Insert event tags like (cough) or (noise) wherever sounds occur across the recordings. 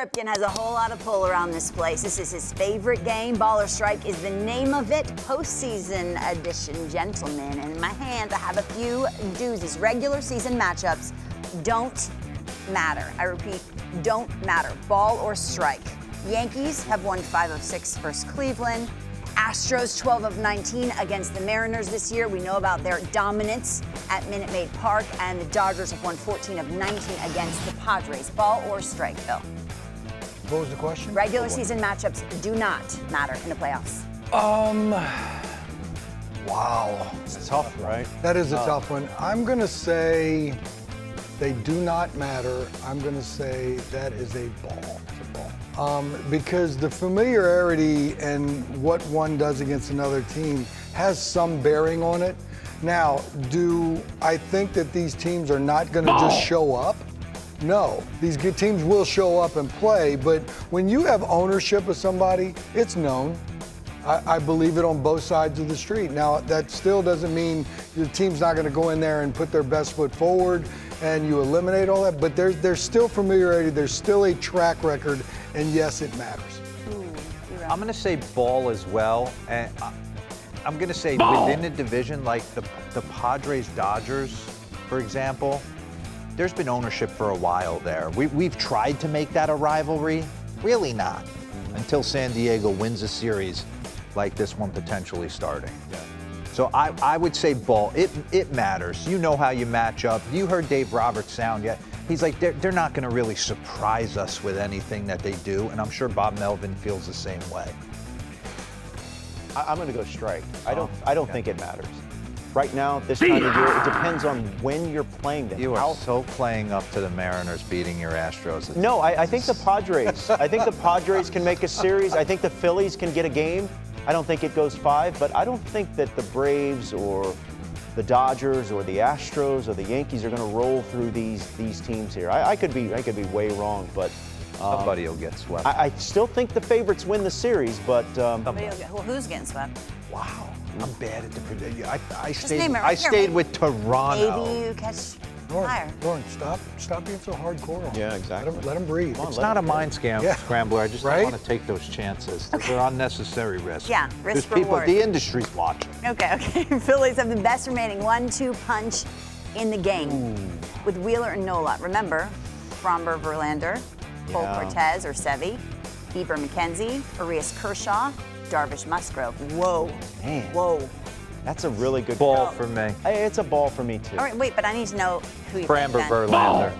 Ripken has a whole lot of pull around this place. This is his favorite game. Ball or Strike is the name of it. Postseason edition, gentlemen. And in my hand, I have a few doozies. Regular season matchups don't matter. I repeat, don't matter. Ball or strike. Yankees have won five of six versus Cleveland. Astros 12 of 19 against the Mariners this year. We know about their dominance at Minute Maid Park, and the Dodgers have won 14 of 19 against the Padres. Ball or strike, Phil? What was the question? Regular season matchups do not matter in the playoffs. Um, wow. It's tough, right? That is a tough one. I'm going to say they do not matter. I'm going to say that is a ball. It's a ball. Um, because the familiarity and what one does against another team has some bearing on it. Now, do I think that these teams are not going to just show up? No, these good teams will show up and play, but when you have ownership of somebody, it's known. I, I believe it on both sides of the street. Now, that still doesn't mean your team's not going to go in there and put their best foot forward and you eliminate all that, but there's, there's still familiarity, there's still a track record, and yes, it matters. I'm going to say ball as well. And I- I'm going to say within a division, like the, the Padres Dodgers, for example, there's been ownership for a while there. We, we've tried to make that a rivalry. Really not. Until San Diego wins a series like this one potentially starting. So I, I would say ball. It, it matters. You know how you match up. You heard Dave Roberts sound yet. He's like, they're, they're not going to really surprise us with anything that they do. And I'm sure Bob Melvin feels the same way. I- I'm going to go strike. I don't. I don't think it matters. Right now, this time of year, it depends on when you're playing them. You How- are so playing up to the Mariners beating your Astros. No, I, I think the Padres. I think the Padres can make a series. I think the Phillies can get a game. I don't think it goes five, but I don't think that the Braves or the Dodgers or the Astros or the Yankees are going to roll through these these teams here. I, I could be I could be way wrong, but um, Somebody will get swept. I, I still think the favorites win the series. But um, get- Well, who's getting swept? wow, I'm bad at the prediction. I, I stayed. name it I here, stayed maybe- with Toronto. Maybe you catch Lauren, fire. Lauren, stop, stop being so hardcore. on Yeah, exactly. Let him, let him breathe. On, It's not a mind scam, Yeah. scrambler. I just Right? don't want to take those chances. They're unnecessary risks. Yeah, Because risk people, reward. the industry's watching. Okay, okay. (laughs) Phillies have the best remaining one-two punch in the game with Wheeler and Nola. Remember, Framber Verlander, Cole Yeah. Cortes or Sevi, Bieber McKenzie, Urías Kershaw, Darvish Musgrove. Whoa. Man. Whoa. That's a really good Ball call. for me. It's a ball for me too. All right, wait, but I need to know who you Framber think then. Verlander.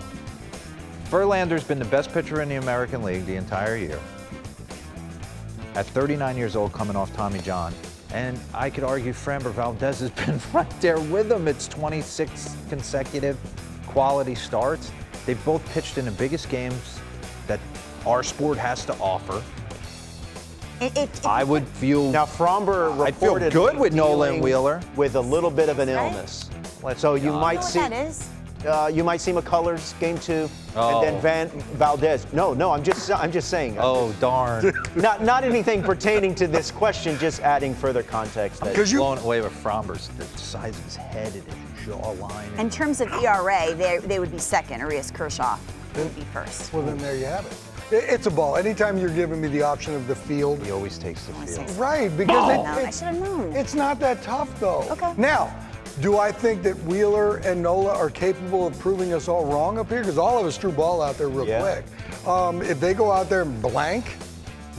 Verlander's been the best pitcher in the American League the entire year. At 39 years old, coming off Tommy John. And I could argue Framber Valdez has (laughs) been right there with him. It's 26 consecutive quality starts. They've both pitched in the biggest games that our sport has to offer. It, it, it- I would feel Now, Framber I'd feel reported good with Nolan Wheeler. with a little bit of an Right? illness. So you honest. might you know what see that is? uh, you might see McCullers game two, Oh. and then Van Valdez. No, no, I'm just I'm just saying. Oh, darn. (laughs) Not not anything pertaining to this question. Just adding further context. Because you, blown away with Framber's the size of his head and his jawline. In terms of ERA, they, they would be second. Urías Kershaw would be first. well, then there you have it. It- It's a ball. Anytime you're giving me the option of the field, he always takes the field. takes- right? Because it, No, I it's, should have known. it's not that tough, though. Okay. Now, do I think that Wheeler and Nola are capable of proving us all wrong up here? Because all of us threw ball out there real Yeah. quick. Um, if they go out there and blank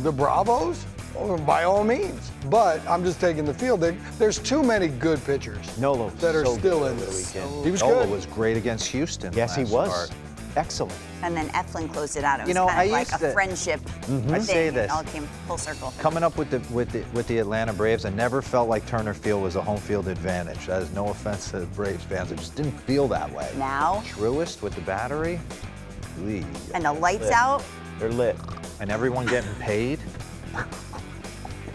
the Bravos, well, by all means. But I'm just taking the field. There- There's too many good pitchers Nola that are so still good in over the this. weekend. He was Nola good. was great against Houston. yes, he was. start. Excellent. And then Eflin closed it out. It was You know, kind I of like used a to- friendship mm-hmm. I thing. say It this. all came full circle. Coming up with the with the with the Atlanta Braves, I never felt like Turner Field was a home field advantage. That is no offense to the Braves fans. It just didn't feel that way. Now, Truist with the battery, Lee, and the lights Lit. out, They're lit. and everyone getting paid.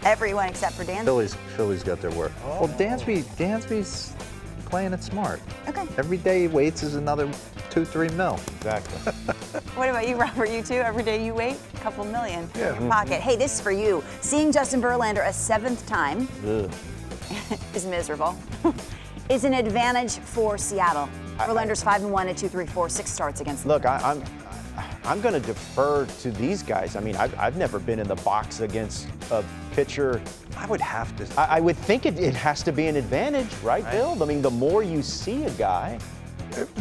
everyone except for Dan. Philly's got their work. Well, Dansby oh. Dansby's playing it smart. Okay. Every day he waits is another two three mil. Exactly. (laughs) What about you, Robert? You too? Every day you wait, a couple million Yeah. in your mm-hmm. pocket. Hey, this is for you. Seeing Justin Verlander a seventh time Ugh. (laughs) is miserable. (laughs) is an advantage for Seattle. Verlander's five and one at two, three, four, six starts against. them. Look, I, I'm I'm going to defer to these guys. I mean, I've, I've never been in the box against a pitcher. I would have to. I, I would think it, it has to be an advantage, right, Right. Bill? I mean, the more you see a guy,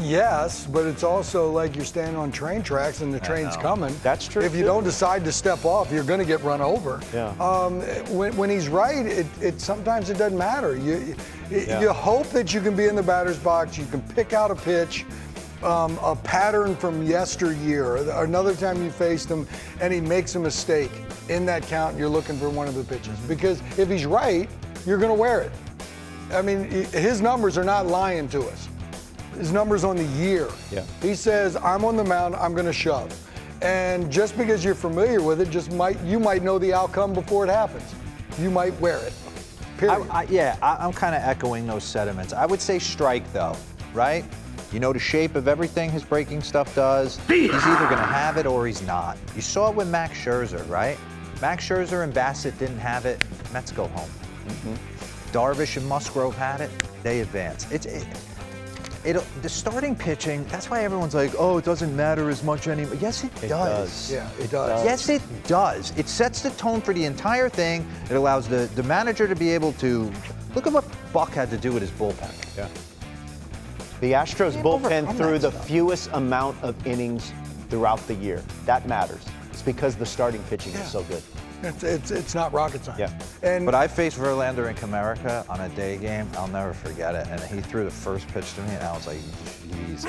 Yes, but it's also like you're standing on train tracks and the train's know. coming. That's true, If you too. don't decide to step off, you're going to get run over. Yeah. Um, when, when he's right, it, it sometimes it doesn't matter. You Yeah. you hope that you can be in the batter's box. You can pick out a pitch. Um, a pattern from yesteryear. Another time you faced him and he makes a mistake in that count, you're looking for one of the pitches. Mm-hmm. Because if he's right, you're going to wear it. I mean, his numbers are not lying to us. His numbers on the year. Yeah. He says, "I'm on the mound. I'm going to shove," and just because you're familiar with it, just might you might know the outcome before it happens. You might wear it. Period. I, yeah, I, I'm kind of echoing those sentiments. I would say strike though, right? You know the shape of everything his breaking stuff does. (laughs) He's either going to have it or he's not. You saw it with Max Scherzer, right? Max Scherzer and Bassitt didn't have it. Mets go home. Mm-hmm. Darvish and Musgrove had it. They advance. It's it, it, the starting pitching. That's why everyone's like, oh, it doesn't matter as much anymore. Yes, it, It does. does. yeah, it does. Yes, it does. It sets the tone for the entire thing. It allows the, the manager to be able to look at what Buck had to do with his bullpen. Yeah. The Astros Can't bullpen threw the stuff. fewest amount of innings throughout the year. That matters. It's because the starting pitching is so good. It's, it's it's not rocket science. Yeah. And But I faced Verlander and Comerica on a day game. I'll never forget it. And he threw the first pitch to me, and I was like, "Jeez."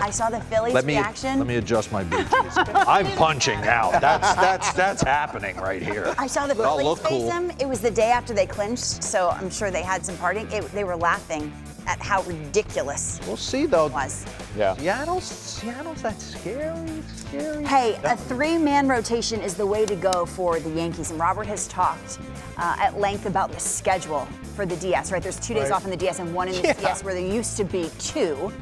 I saw the Phillies let me reaction. let me adjust my booties. (laughs) I'm punching now. That's that's that's happening right here. I saw the But I'll Phillies look face cool. him. It was the day after they clinched, so I'm sure they had some partying. It, they were laughing at how ridiculous We'll see though. it was. Yeah. Seattle's Seattle's that scary, scary. Hey, a three-man rotation is the way to go for the Yankees, and Robert has talked uh, at length about the schedule for the DS. Right, there's two days Right. off in the DS and one in the Yeah. CS where there used to be two.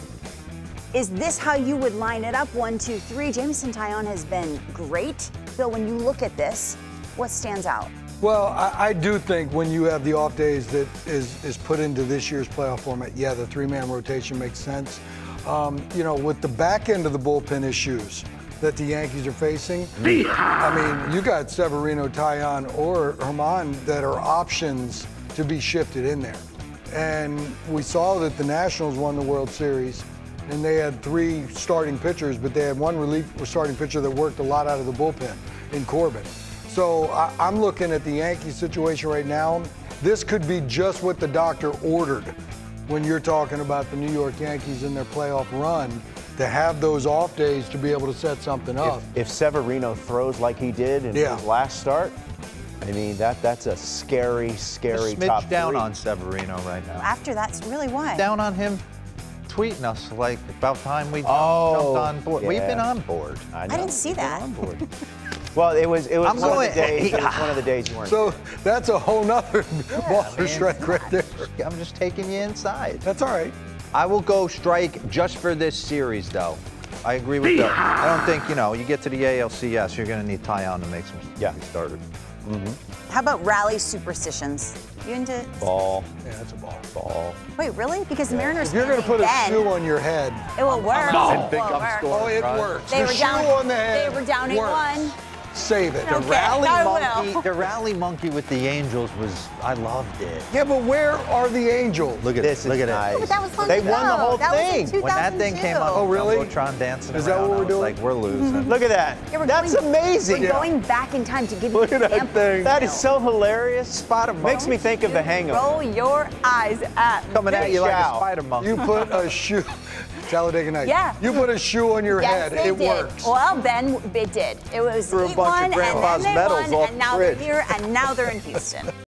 Is this how you would line it up? One, two, three. Jameson Taillon has been great. Bill, when you look at this, what stands out? Well, I, I do think when you have the off days that is, is put into this year's playoff format, yeah, the three man rotation makes sense. Um, you know, with the back end of the bullpen issues that the Yankees are facing, I mean, you got Severino, Taillon, or Germán that are options to be shifted in there. And we saw that the Nationals won the World Series, and they had three starting pitchers, but they had one relief starting pitcher that worked a lot out of the bullpen in Corbin. So I, I'm looking at the Yankees situation right now. This could be just what the doctor ordered when you're talking about the New York Yankees in their playoff run to have those off days to be able to set something up. If, if Severino throws like he did in Yeah. his last start, I mean that that's a scary, scary Smidge top down three. on Severino right now. After that's really why. down on him tweeting us like about time we Oh, jumped on board. We've been on board. I, I didn't see we've been that. on board. (laughs) well, it was it was one going- of the days. It was (laughs) one of the days you weren't. So that's a whole nother (laughs) baller man. strike right there. I'm just taking you inside. That's all right. I will go strike just for this series, though. I agree with that. I don't think, you know, you get to the ALCS, you're going to need Taillon to make some Yeah. started. Mm-hmm. How about rally superstitions? You into? ball, Yeah, that's a ball. ball. Wait, really? Because the Mariners. If you're going to put a shoe on your head, it will work. And It think will I'm work. scoring. oh, it Right. works. They the were shoe down. on the head They were down eight works. one. Save it. The Okay, rally I monkey, will. (laughs) the rally monkey with the Angels was, I loved it. Yeah, but where are the Angels? Look at This. Look at nice. it. But that was long They won the whole that thing. Was in When that thing came up, Oh, really? Jumbotron dancing Is that around, what we're doing? like, we're (laughs) losing. Look at that. Yeah, That's going- amazing. We're going back in time to give you Look at that example. thing. That is so hilarious. Spider monkey. Makes me think of the Hangover. Roll your eyes at Coming at you like Chow. a spider monkey. (laughs) You put a shoe, Talladega Nights. Yeah. You put a shoe on your Yes, head. it did. works. Well, then it did. It was Threw a 8 bunch of grandpa's and then they medals won, off and the now they're here, and now they're in Houston. (laughs)